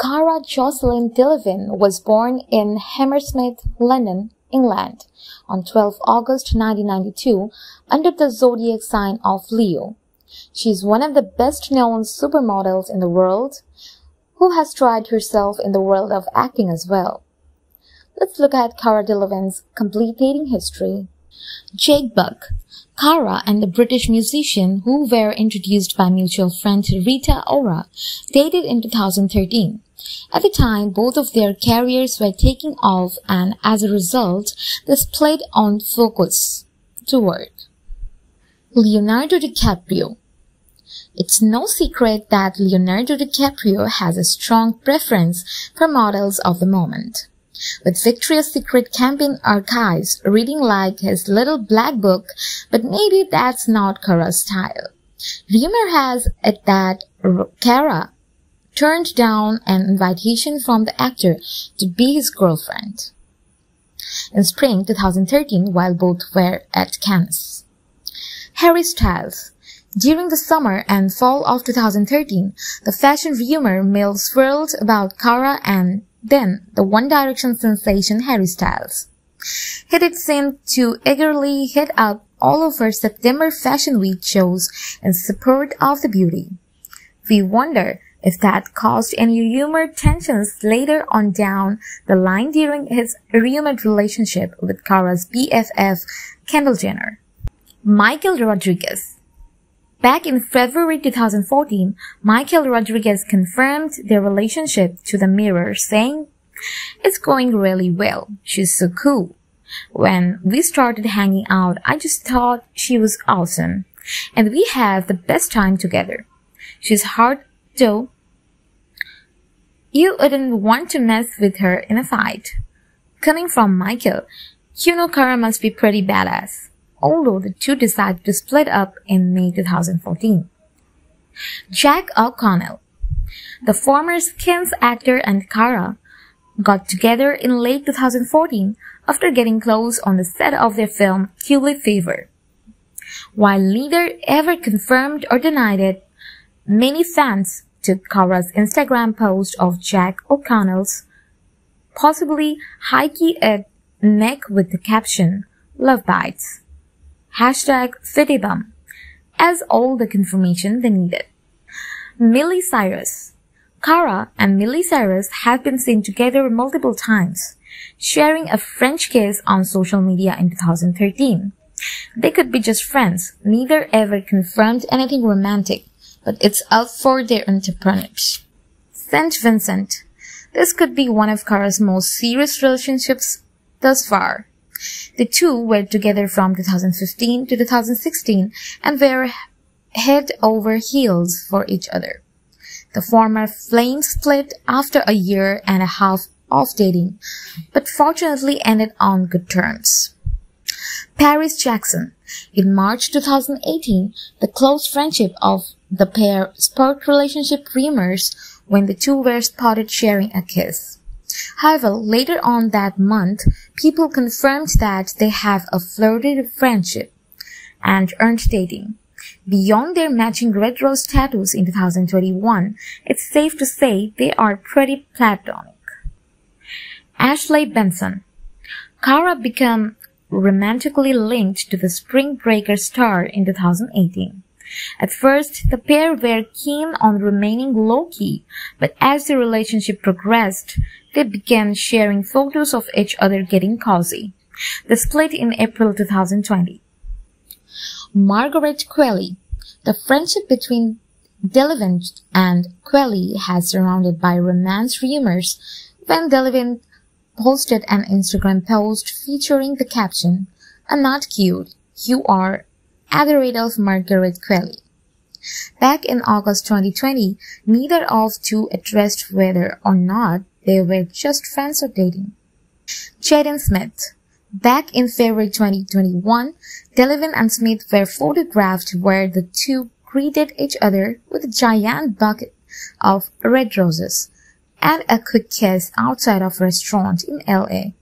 Cara Jocelyn Delevingne was born in Hammersmith, London, England, on 12 August 1992 under the zodiac sign of Leo. She is one of the best known supermodels in the world who has tried herself in the world of acting as well. Let's look at Cara Delevingne's complete dating history. Jake Bugg, Cara and the British musician who were introduced by mutual friend Rita Ora dated in 2013. At the time, both of their careers were taking off and as a result, they split on focus to work. Leonardo DiCaprio it's no secret that Leonardo DiCaprio has a strong preference for models of the moment. With Victoria's Secret campaign archives reading like his little black book, but maybe that's not Cara's style. Rumor has it that Cara turned down an invitation from the actor to be his girlfriend in spring 2013 while both were at Cannes. Harry Styles during the summer and fall of 2013, the fashion rumor mill swirled about Cara and then the One Direction sensation Harry Styles. He did seem to eagerly hit up all of her September Fashion Week shows in support of the beauty. We wonder if that caused any rumored tensions later on down the line during his rumored relationship with Cara's BFF, Kendall Jenner. Michelle Rodriguez Back in February 2014, Michelle Rodriguez confirmed their relationship to the Mirror, saying, It's going really well. She's so cool. When we started hanging out, I just thought she was awesome. And we have the best time together. She's hard though. You wouldn't want to mess with her in a fight. Coming from Michelle, you know Cara must be pretty badass although the two decided to split up in May 2014. Jack O'Connell, the former Skins actor and Cara, got together in late 2014 after getting close on the set of their film Tulip Fever. While neither ever confirmed or denied it, many fans took Cara's Instagram post of Jack O'Connell's possibly hikey at neck with the caption, Love Bites hashtag Fitibum, as all the confirmation they needed. Miley Cyrus. Cara and Miley Cyrus have been seen together multiple times, sharing a French kiss on social media in 2013. They could be just friends, neither ever confirmed anything romantic, but it's up for their entrepreneurs. St. Vincent. This could be one of Cara's most serious relationships thus far. The two were together from 2015 to 2016 and were head over heels for each other. The former flame split after a year and a half of dating, but fortunately ended on good terms. Paris Jackson. In March 2018, the close friendship of the pair sparked relationship rumors when the two were spotted sharing a kiss. However, later on that month, people confirmed that they have a flirted friendship and aren't dating. Beyond their matching red rose tattoos in 2021, it's safe to say they are pretty platonic. Ashley Benson. Cara became romantically linked to the Spring Breaker star in 2018. At first, the pair were keen on remaining low-key, but as the relationship progressed, they began sharing photos of each other getting cozy. They split in April 2020. Margaret Qualley. The friendship between Delevingne and Qualley has surrounded by romance rumors when Delevingne posted an Instagram post featuring the caption, I'm not cute, you are at the rate of Margaret Qualley. Back in August 2020, neither of two addressed whether or not they were just friends or dating. Jaden Smith. Back in February 2021, Delevingne and Smith were photographed where the two greeted each other with a giant bucket of red roses and a quick kiss outside of a restaurant in LA.